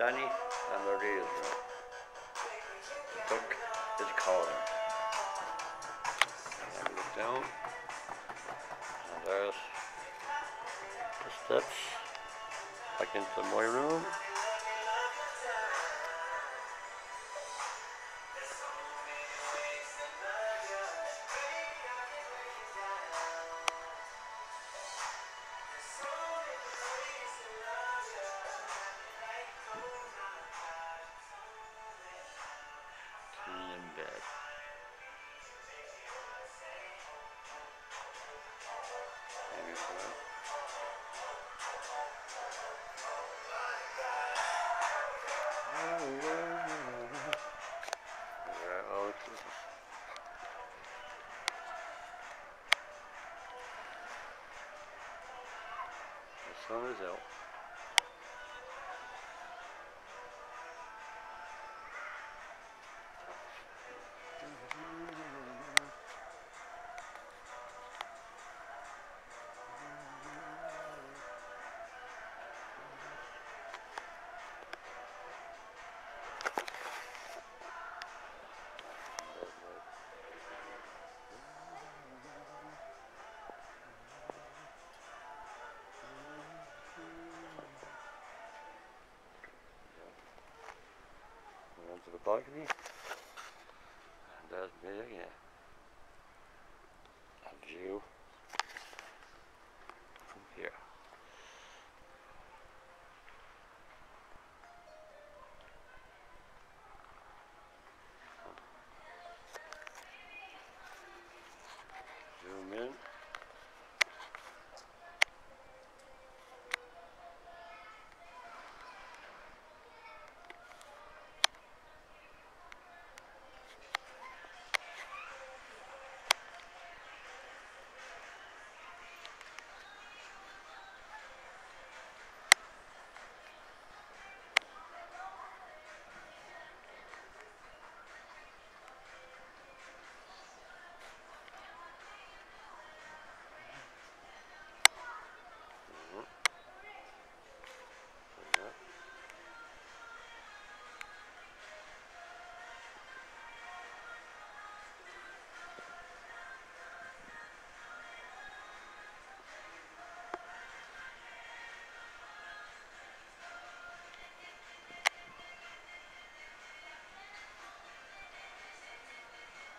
Danny and Lorraine's room. The book is calling. And I look down, and there's the steps back into my room. The sun balcony. And there's me again. A view from here. Zoom in.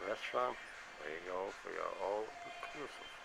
Restaurant, there you go for your all inclusive.